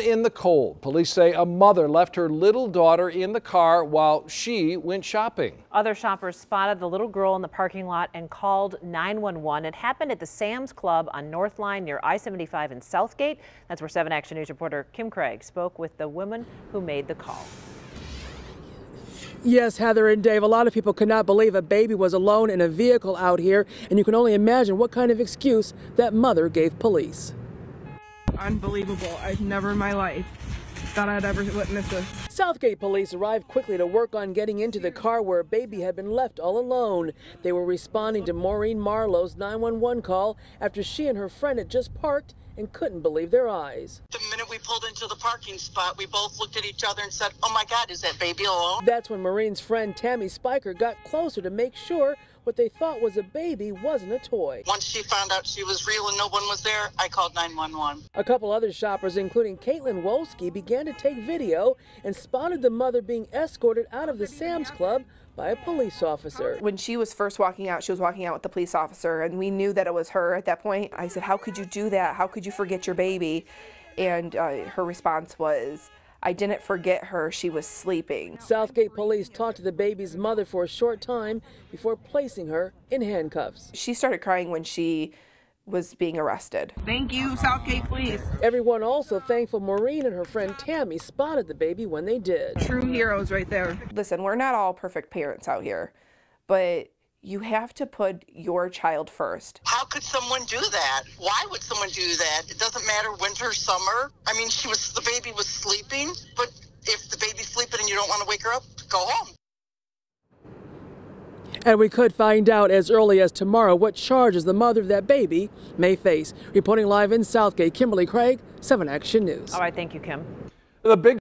In the cold, police say a mother left her little daughter in the car while she went shopping. Other shoppers spotted the little girl in the parking lot and called 911. It happened at the Sam's Club on Northline near I-75 in Southgate. That's where 7 Action News reporter Kim Craig spoke with the woman who made the call. Yes, Heather and Dave, a lot of people could not believe a baby was alone in a vehicle out here, and you can only imagine what kind of excuse that mother gave police. Unbelievable. I've never in my life thought I'd ever witness this. Southgate police arrived quickly to work on getting into the car where a baby had been left all alone. They were responding to Maureen Marlow's 911 call after she and her friend had just parked and couldn't believe their eyes. The minute we pulled into the parking spot, we both looked at each other and said, Oh my God, is that baby alone? That's when Maureen's friend Tammy Spiker got closer to make sure what they thought was a baby wasn't a toy. Once she found out she was real and no one was there, I called 911. A couple other shoppers, including Caitlin Wolski, began to take video and spotted the mother being escorted out of the Sam's Club by a police officer. When she was first walking out, she was walking out with the police officer, and we knew that it was her at that point. I said, How could you do that? How could you forget your baby? And uh, her response was, I didn't forget her, she was sleeping. Southgate police talked to the baby's mother for a short time before placing her in handcuffs. She started crying when she was being arrested. Thank you, Southgate Police. Everyone also thankful Maureen and her friend Tammy spotted the baby when they did. True heroes right there. Listen, we're not all perfect parents out here, but you have to put your child first. How could someone do that? Why would someone do that? It doesn't matter winter, summer. I mean, she was the baby was sleeping, but if the baby's sleeping and you don't want to wake her up, go home. And we could find out as early as tomorrow what charges the mother of that baby may face. Reporting live in Southgate, Kimberly Craig, 7 Action News. All right, thank you, Kim. The big